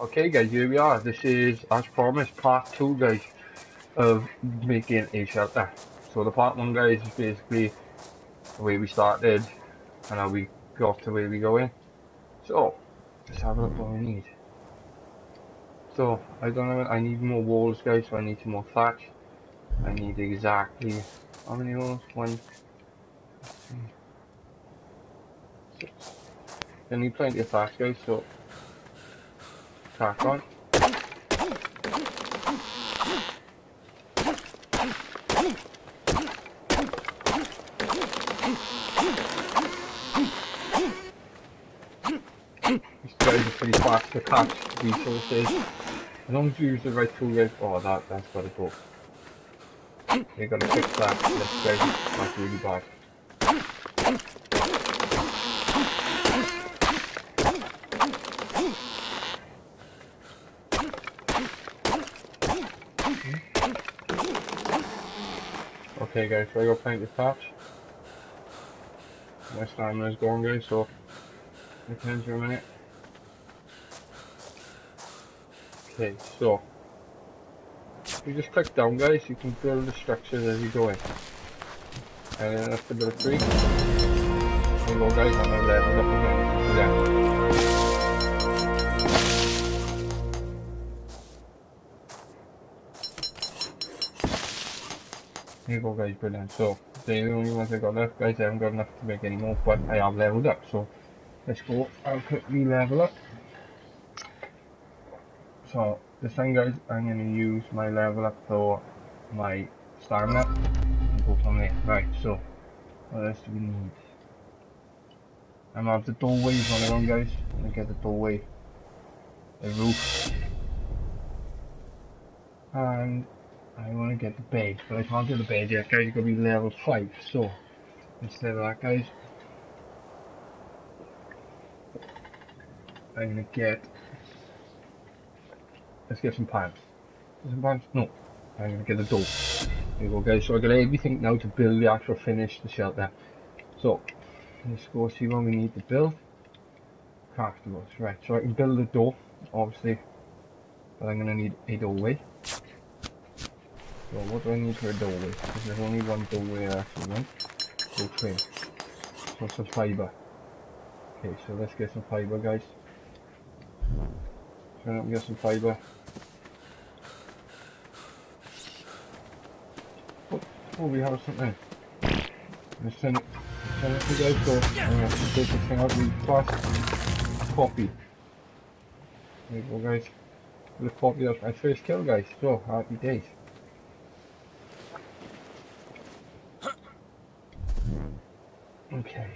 Okay guys, here we are. This is, as promised, part 2 guys of making a shelter. So the part 1 guys is basically the way we started and how we got to where we going. So, let's have a look what we need. So, I don't know, I need more walls guys, so I need some more thatch. I need exactly, how many walls? One, six. I need plenty of thatch guys, so tack on. Pretty fast to catch resources. As long as you use the right tool, guys. Oh, that, that's got to go. You gotta fix that. This guys, that's really bad. Okay guys, so I got plenty of thatch. My stamina's gone guys, so it depends for a minute. Okay, so you just click down guys, you can build the structures as you go in. Uh, and then after three, there you go guys, I'm gonna level up again. You go guys, brilliant. So, they're the only ones I got left guys, I haven't got enough to make any more, but I have leveled up, so let's go, I'll quickly level up. So, this time guys, I'm going to use my level up for my stamina, and go from there. Right, so, what else do we need? I'm gonna have the doorways on around guys, I'm gonna get the doorway, the roof, and I want to get the bed, but I can't get the bed yet, guys. It's got to be level 5. So, instead of that, guys, I'm going to get. Let's get some pants. Some pants? No. I'm going to get the door. There you go, guys. So, I got everything now to build the actual finish, the shelter. So, let's go see what we need to build. Craftables. Right, so I can build a door, obviously, but I'm going to need a doorway. So what do I need for a doorway? Because there's only one doorway I actually want. Trim. So some fibre. Okay, so let's get some fibre guys. Try not to get some fibre. Oh, oh, we have something. Let's send it. Send it to guys. So I'm gonna take this thing out. We plus poppy. There you go guys. With poppy, that's my first kill guys. So happy days. Okay.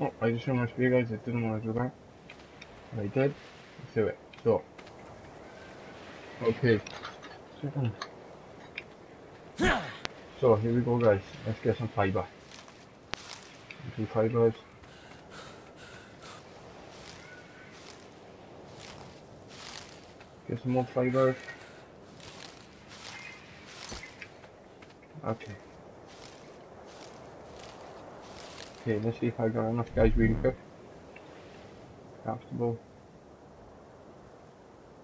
Oh, I just realized for you guys I didn't want to do that. I did. Let's do it. So. Okay. So here we go guys. Let's get some fibre. Some fibres. Get some more fibres. Okay. Okay, let's see if I got enough guys really quick. Comfortable.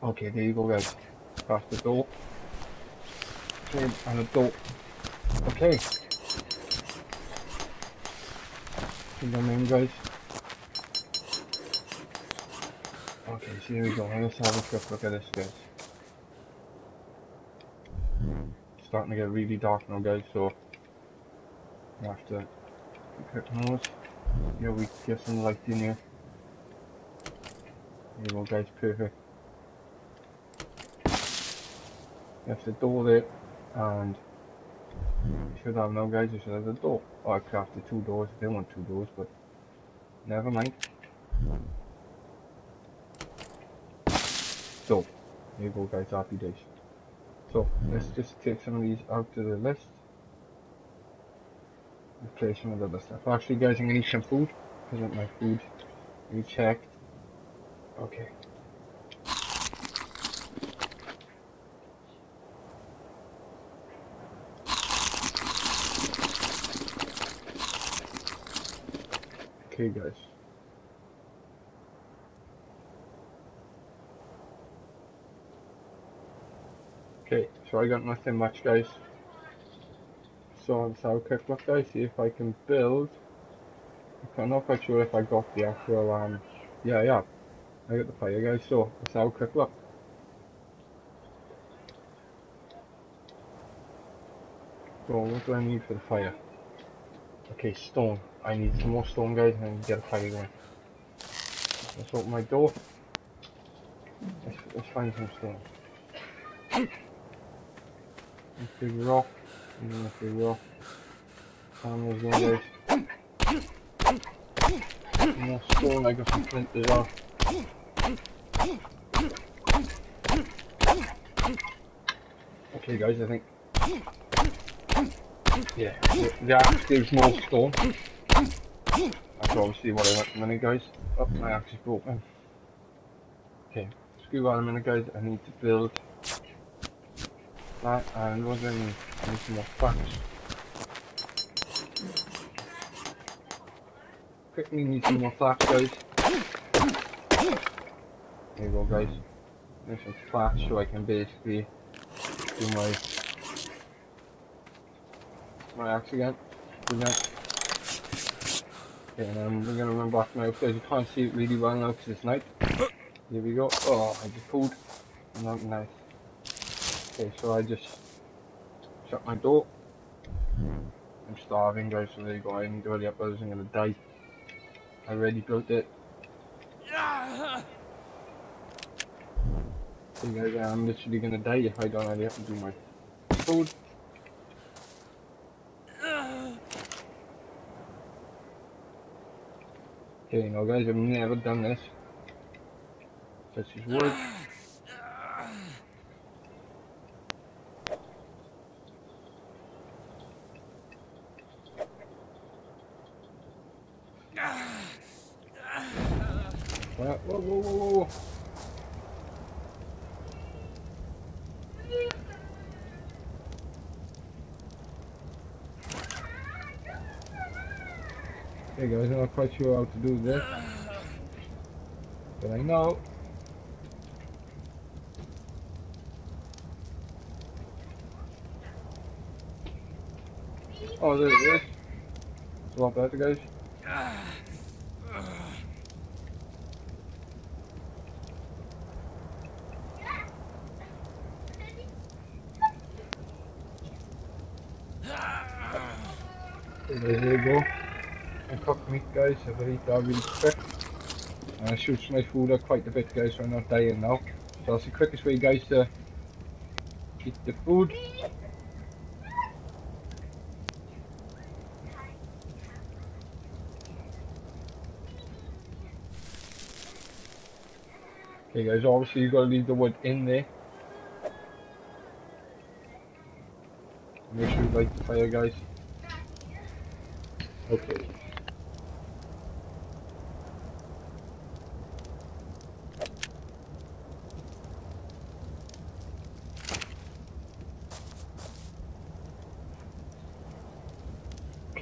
Okay, there you go guys. Past the door. Okay, and a door. Okay. See them in guys. Okay, so here we go. Let's have a quick look at this guys. Starting to get really dark now guys so I have to quick nose yeah we get some light in here. There you go guys perfect. That's the door there and should have now guys you should have the door. Oh I crafted two doors I didn't want two doors but never mind. So there you go guys happy days so let's just take some of these out to the list. Replace some of the other stuff. Oh, actually guys I'm gonna eat some food. Because my food rechecked. Okay. Okay, guys. Okay, so I got nothing much, guys. So I'm a quick look, guys. See if I can build. I'm not quite sure if I got the actual, um, yeah, yeah. I got the fire, guys. So let's have a quick look. So what do I need for the fire? Okay, stone. I need some more stone, guys, and get a fire going. Let's open my door. Let's, let's find some stone. Big rock. And then a big rock. Cameras going, guys. More stone. I got some flint as well. Okay, guys, I think yeah, the, the axe gives more stone. That's obviously what I want a minute guys. Oh, my axe is broken. Okay, screw on a minute guys, I need to build that and what do I? I need some more facts. Quickly need some more flash, guys. There you go guys. Need some flash so I can basically do my my axe again. again. Okay, and um, we're gonna run back now because you can't see it really well now because it's night. Here we go. Oh, I just pulled. Not nice. Okay, so I just shut my door. I'm starving, guys. So there you go. I need to hurry up, otherwise I'm gonna die. I already built it. Okay, guys, I'm literally gonna die if I don't hurry up and do my food. Okay, now guys, I've never done this. This is wood. Okay guys, I'm not quite sure how to do this. But I know. Oh, there it is. It's a lot better guys. There you go and cooked meat guys, I've eat that really quick. And I should my food up quite a bit guys so I'm not dying now. So that's the quickest way guys to eat the food. Okay guys, obviously you've gotta leave the wood in there. Make sure you light the fire guys. Okay.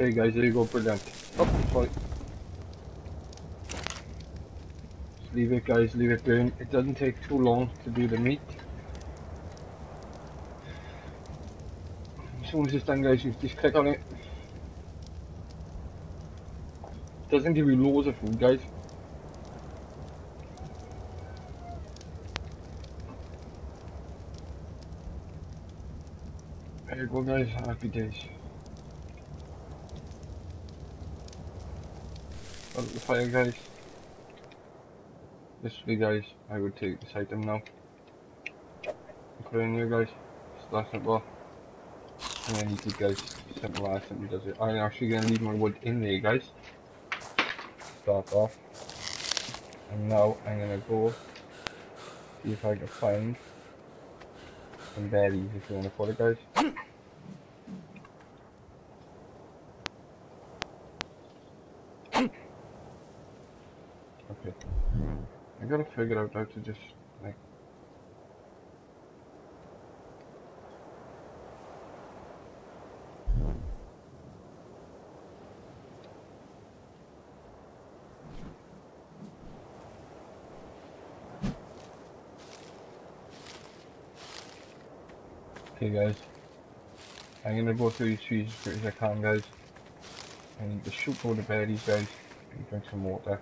Okay guys, there you go, brilliant. Oh, sorry. Just leave it guys, leave it burn. It doesn't take too long to do the meat. As soon as it's done guys, you just click on it. It doesn't give you loads of food guys. There you go guys, happy days. Well, the fire guys. This way guys, I would take this item now. Put it in here guys. It's that simple. And then you guys, simple as simple does it. I'm actually gonna leave my wood in there guys. Start off. And now I'm gonna go see if I can find some berries if you wanna put it guys. I gotta figure out how to just like Okay guys, I'm gonna go through these trees as quick as I can guys. I need to shoot all the berries guys and drink some water.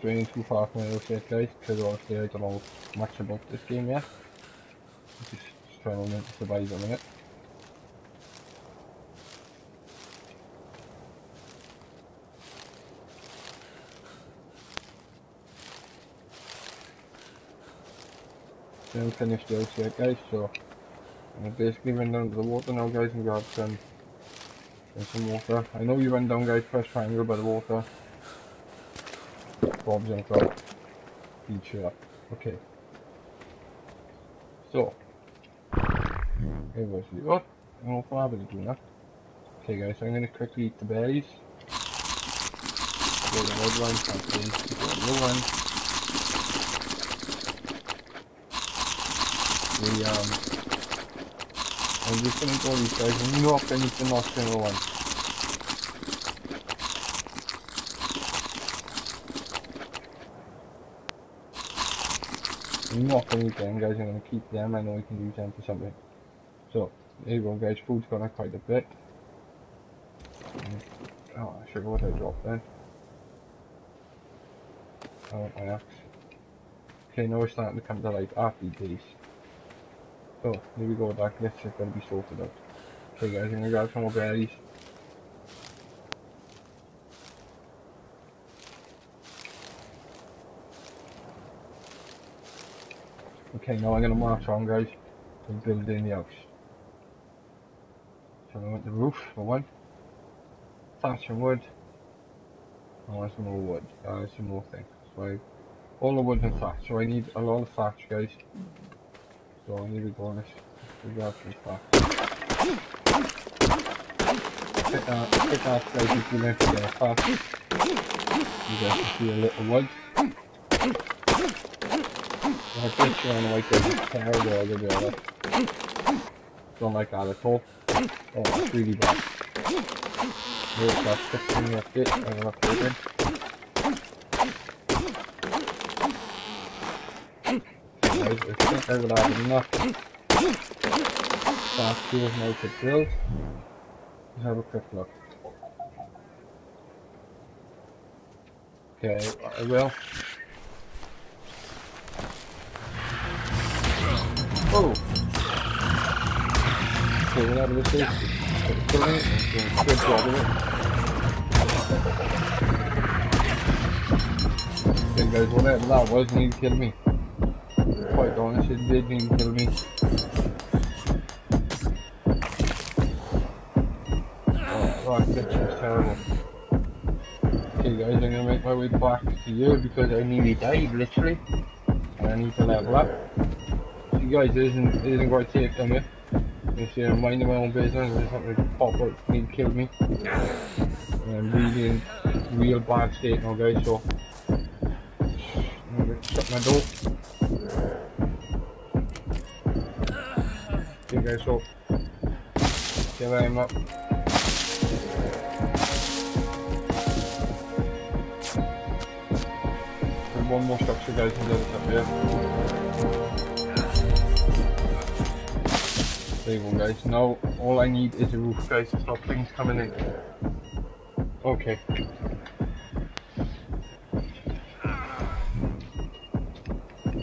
Straying too far from my yet guys, because obviously I don't know much about this game yet. I'm just, just trying to survive a minute. Then finished the yet guys, so I'm basically run down to the water now guys and grab some, some water. I know you run down guys, press triangle by the water Bob's and Crow feature. Okay. So, was the oh, I'm not that. Okay guys, so I'm gonna quickly eat the berries. Go the red one, something, go the blue one. The um I'm just gonna go these guys and you know if I need the not one. not anything guys, I'm going to keep them, I know we can use them for something. So, there you go guys, food's gone up quite a bit. Oh, I should what I dropped then. I want my axe. Okay, now we're starting to come to life after these. So, here we go back, this is going to be sorted out. Okay guys, I'm going to grab some more berries. Okay, now I'm going to march on guys and build in the house. So I want the roof for one, thatch and wood, I want some more wood, uh, some more things. So I, all the wood and thatch, so I need a lot of thatch guys. So I need to go on this, we grab some thatch. Pick that, pick that guys if you to get thatch. You guys can see a little wood. I think throwing like is terrible over there. Don't like at all. Oh, it's really bad. Here's that 15 left it, I'm left open. I think I would have enough fast tools now to build. Have a quick look. Okay, I will. Oh! Okay, what out of this is. Killing good job it. Okay guys, whatever that was, need to kill me. Quite honest, it did need to kill me. Oh, that glitch was terrible. Okay guys, I'm gonna make my way back to you because I nearly died, literally. And I need to level up guys isn't isn't quite safe down here. You see, I'm minding my own business. There's something to pop up and kill me. I'm really in real bad state now, guys. So I'm shut my door. Okay, guys. So here I am up. one more structure guys and then it's up here. There guys. Now all I need is a roof guys to stop things coming in. Okay.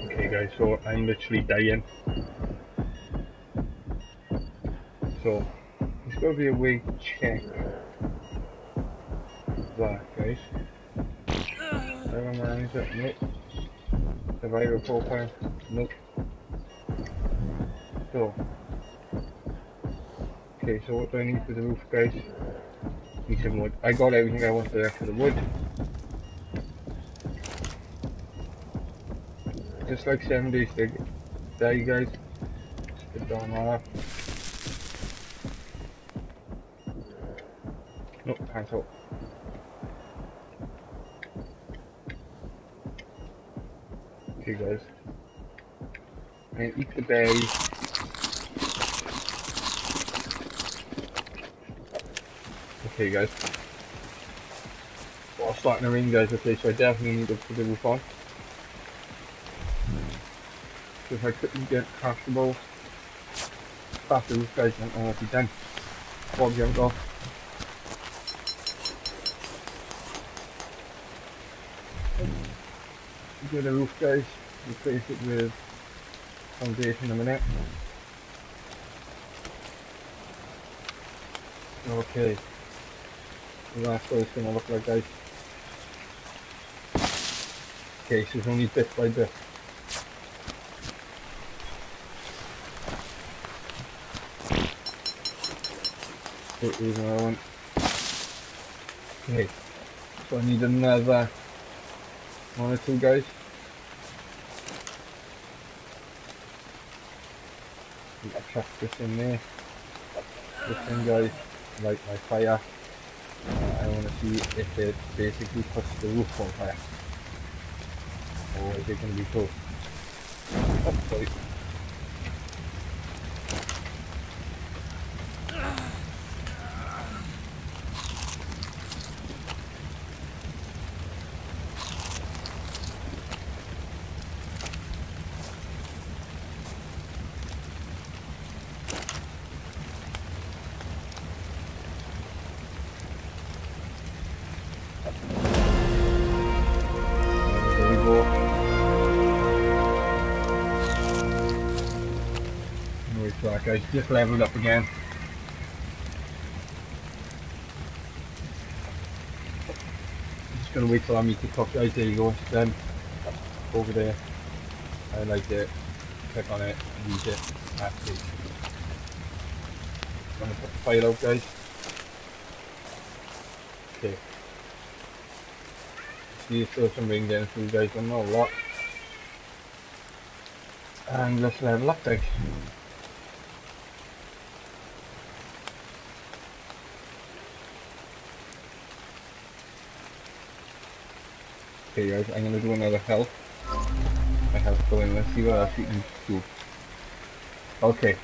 Okay guys, so I'm literally dying. So there's gotta be a way to check that guys. Never mind, nope. Survivor profile, nope. So Okay, so what do I need for the roof, guys? Need some wood. I got everything I wanted there for the wood. Just like 7 days there, you guys. Just down off. Nope, can't help. Okay guys. And eat the berries. Okay guys. Well, starting to rain guys, okay, so I definitely need to put the roof. If I couldn't get past the roof guys, I don't know what to done. Bob jumped off. Get the roof guys, replace it with foundation in a minute. Okay. That's what it's gonna look like guys. Okay, so it's only bit by bit. It is another one. Okay. So I need another one or two guys. I chuck this in there. This thing guys, light my fire. Uh, I want to see if it basically puts the roof on fire. Or is it going to be cool? Oh, sorry. Guys, just leveled up again. Just gonna wait till I meet the top guys, there you go, it's. Over there. I like it. Click on it, use it, that's it. I'm Gonna put the file out guys. Okay. See there's some rain getting you guys, I'm not a lot. And let's level up guys. Okay guys, I'm gonna do another health. My health going, let's see what else we can do. Okay.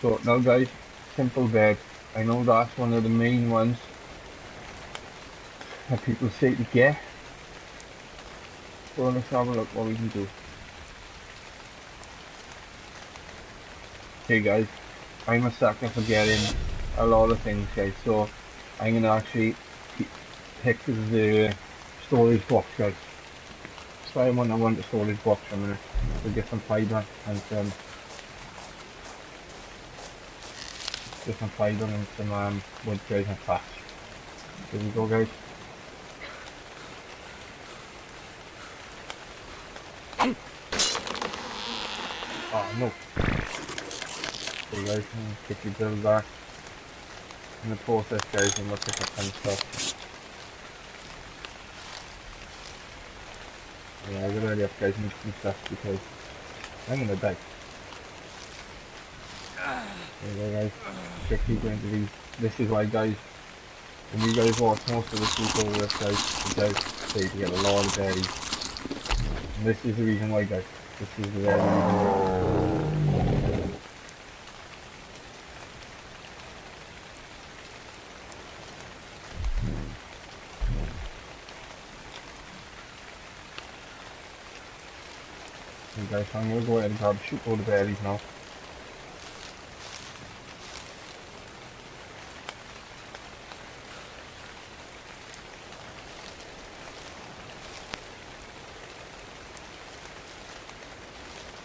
So now guys, simple bed. I know that's one of the main ones that people say to get. So let's have a look what we can do. Okay guys, I'm a sucker for getting a lot of things guys, so I'm gonna actually pick the storage box guys. So I want I want the storage box, I'm gonna to get some fibre and some get some fibre and some um, wood guys and flash. Here we go guys. Oh no. So guys, I'm gonna quickly build that. In the process guys, and look at the fun stuff. Yeah, I gotta hurry up guys, make some stuff because I'm gonna die. There you go guys, quickly going to these. This is why guys, when you guys watch most of the people with guys, the guys say to get a lot of berries. And this is the reason why guys. This is the reason why. Okay guys, I'm gonna go ahead and grab shoot all the berries now.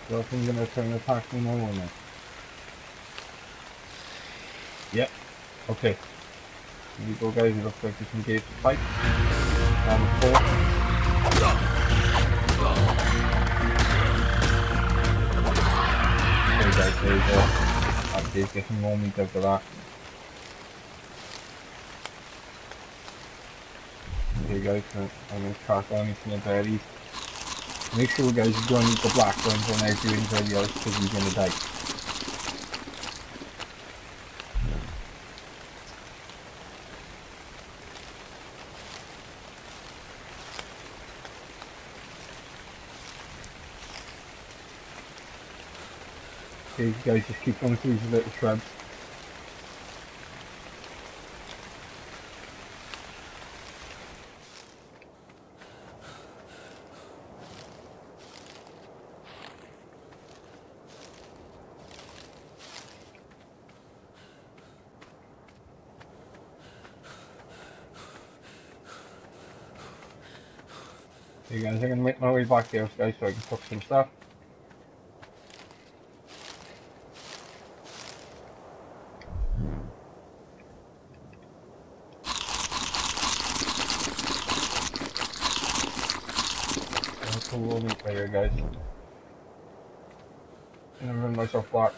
So I'm gonna turn the pack on one now. Yep. Okay. Here you go guys, it looks like we can engage the fight. Um, four. You go. Get some more meat of that. Guys, so I'm gonna crack on eating the berries. Make sure guys you don't eat the black ones when I do anybody else because you're gonna die. Okay, guys, just keep going through these little shrubs. Okay guys, I'm gonna make my way back here guys so I can cook some stuff. That's a little meat right here guys. I'm gonna run myself back.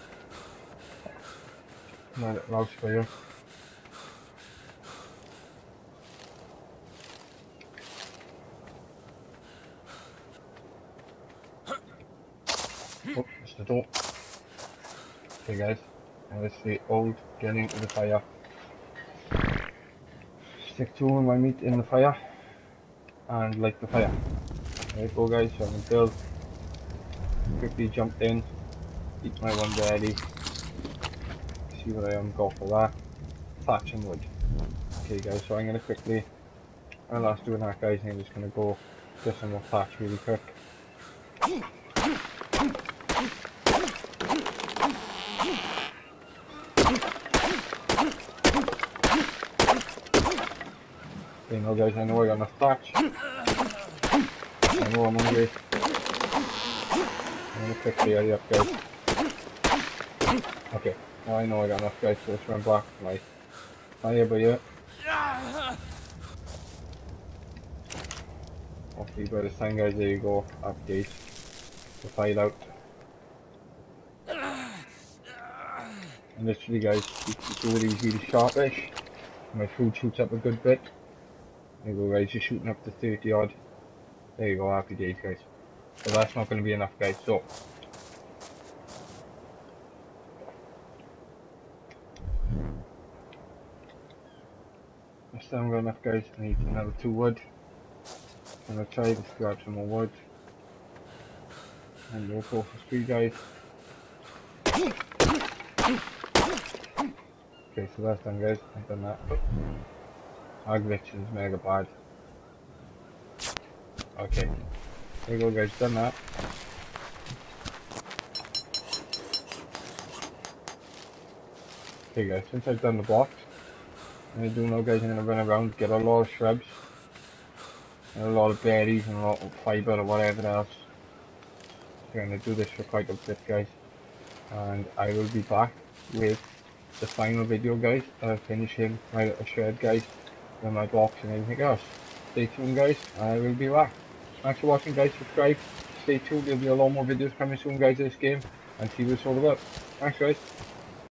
My little roast for you. Oh, it's the door. Okay guys, now let's see old getting the fire. Stick two of my meat in the fire and light the fire. There you go guys, so I'm. Quickly jump in, eat my one daddy. See what I am go for that. Thatch wood. Okay guys, so I'm gonna quickly while that's doing that guys, and I'm just gonna go get some more thatch really quick. Okay, now guys, I know I got enough thatch. I know I'm hungry. I'm gonna quickly hurry up, guys. Okay, I know I got enough, guys, so let's run to my fire by you. Hopefully by this time, guys, there you go, update the fight out. And literally, guys, you do it easy to sharpish. My food shoots up a good bit. There you go guys, you're shooting up to 30 odd. There you go, happy days guys. But that's not going to be enough guys, so. I still haven't got enough guys, I need another two wood. I'm going to try to grab some more wood. And we'll go for three guys. Okay, so that's done guys, I've done that. Our glitch is mega bad. Okay. There you go guys, done that. Okay guys, since I've done the blocks, I'm gonna do now guys, I'm gonna run around, get a lot of shrubs, and a lot of berries and a lot of fibre or whatever else. I'm gonna do this for quite a bit guys, and I will be back with the final video guys, uh, finishing my little shed guys, and my box and everything else. Stay tuned guys, I will be back. Thanks for watching guys, subscribe, stay tuned, there'll be a lot more videos coming soon guys this game, and see what it's all about. Thanks guys.